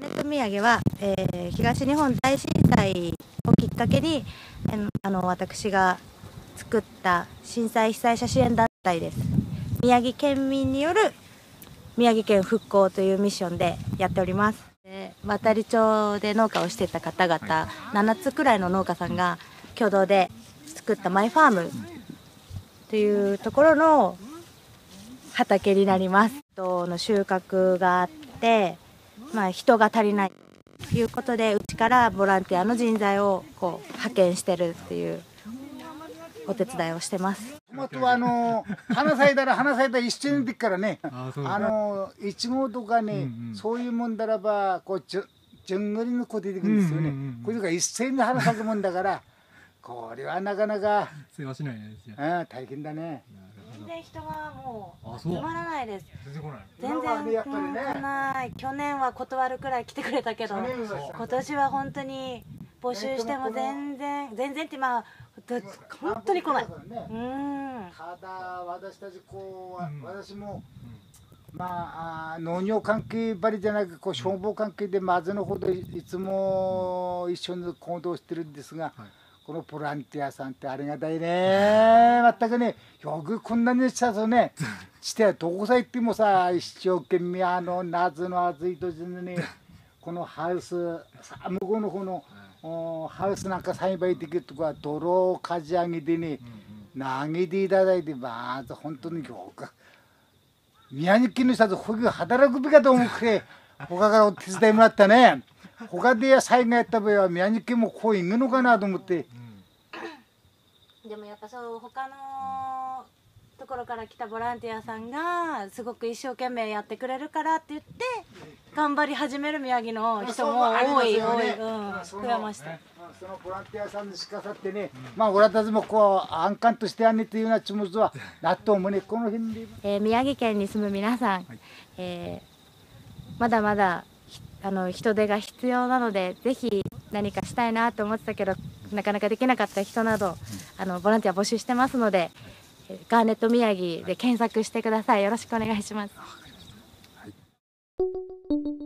ネット土産は、えー、東日本大震災をきっかけに、えー、あの私が作った震災被災者支援団体です。宮城県民による宮城県復興というミッションでやっております。渡里町で農家をしてた方々、はい、7つくらいの農家さんが共同で作ったマイファームというところの畑になります。の収穫があって、まあ、人が足りないということでうちからボランティアの人材をこう派遣してるっていうお手伝いをしてます。トマトはあの花咲いたら花咲いたら一緒にでっからね、あのいちごとかね、うんうん、そういうもんだらばこうじゅじゅんぐりの子出てくるんですよね。うんうんうん、これが一斉に花咲くもんだから、これはなかなか世話しないですよ。あ大変だね。全然人がもう止まらないです。全然来ない。全然、ね、やっぱりね、来ない。去年は断るくらい来てくれたけど、今年は本当に募集しても全然全然ってまあ本当に来ない。うんただ私たちこう、私も、まあ農業関係ばりじゃなくこう消防関係でまずのほどいつも一緒に行動してるんですが。はいこのボランティアさんってありがたいね。全くねよくこんなにしたとね。してどこさ行ってもさ一生懸命あの夏の暑い時にねこのハウス向こうの方のハウスなんか栽培できるとか泥をかじ上げてね、投げていただいてまず本当によく宮城県の人はほぎ働くべきかと思って他からお手伝いもらったね他で災害やった場合は宮城県もこういくのかなと思って、でもやっぱそう他のところから来たボランティアさんがすごく一生懸命やってくれるからって言って頑張り始める宮城の人も多い、多い、うん、増えました。そのボランティアさんのしかさってね、まあ俺たちもこう安閑としてやねというような気持ちは納豆もねこの辺で、えー、宮城県に住む皆さん、はい、えー、まだまだあの人手が必要なのでぜひ何かしたいなと思ってたけどなかなかできなかった人など、あのボランティア募集してますのでガーネット宮城で検索してください。よろしくお願いします。はい